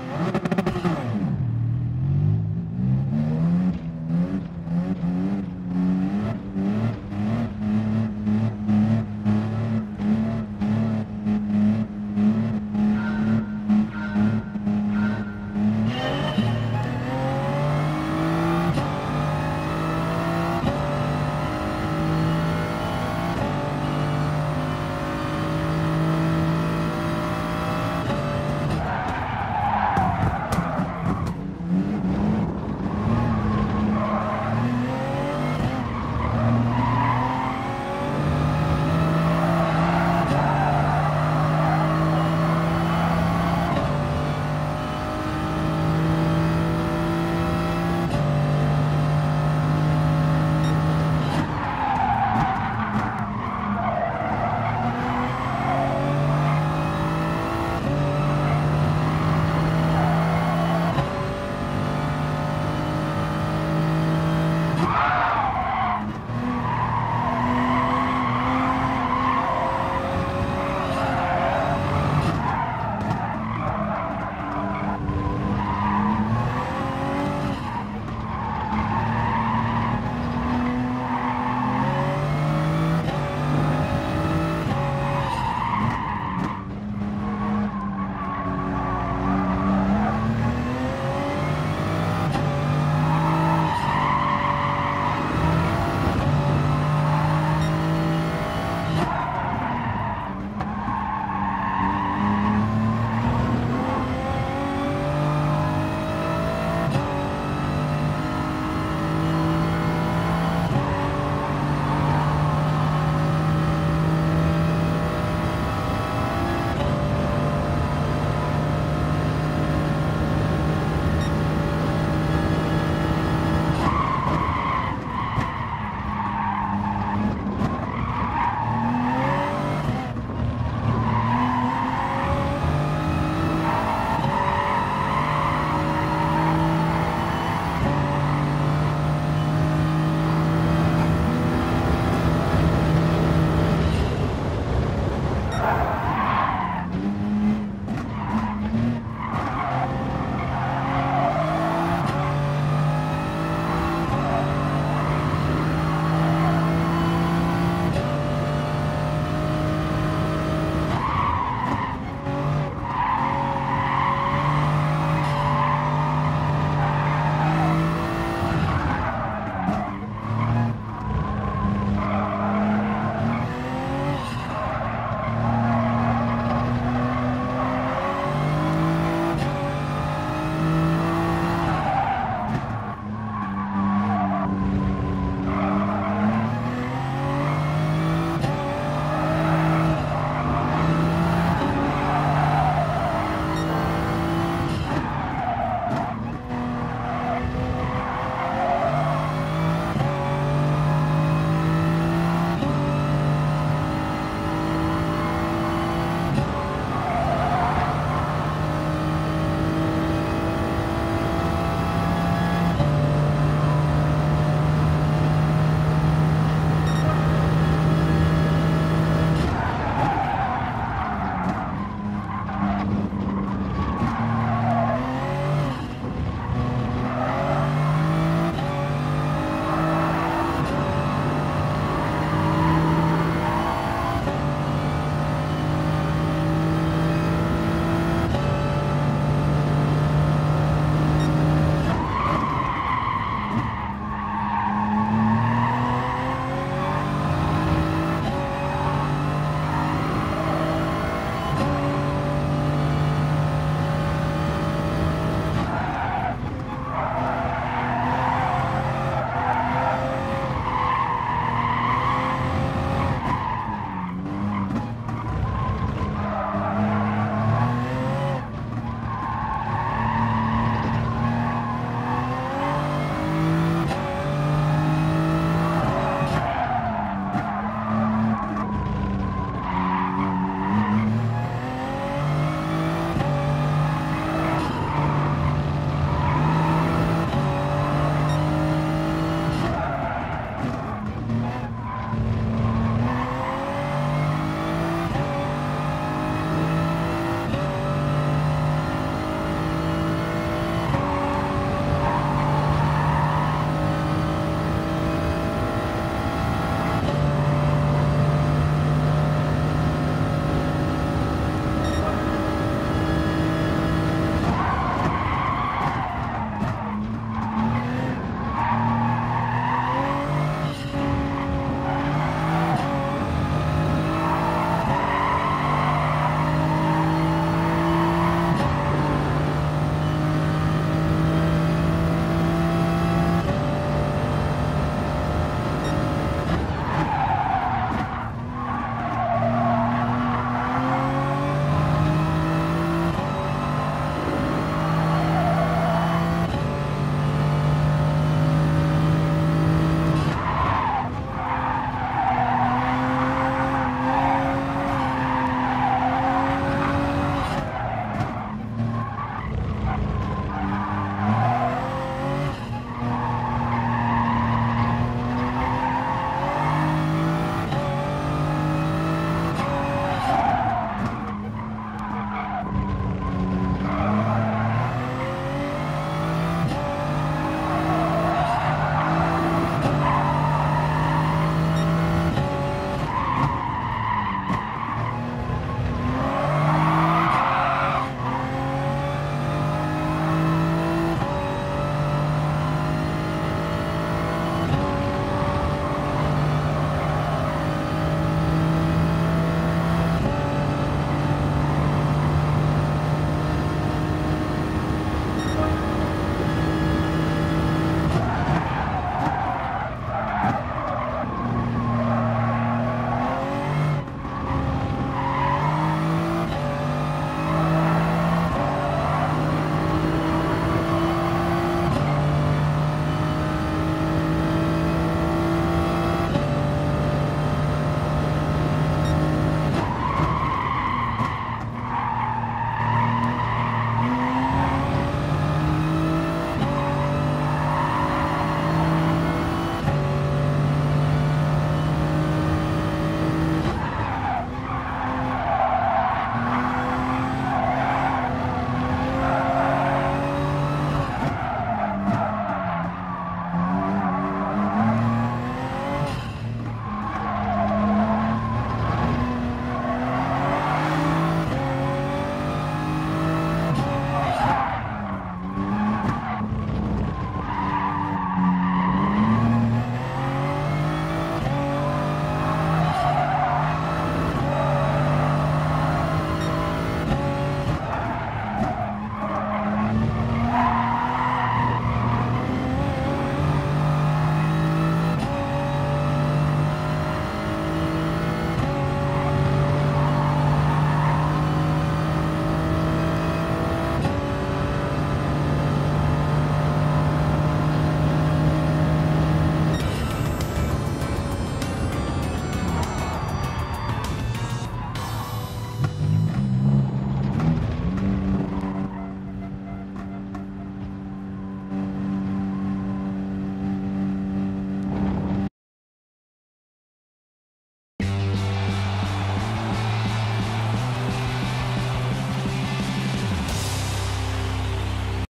Oh,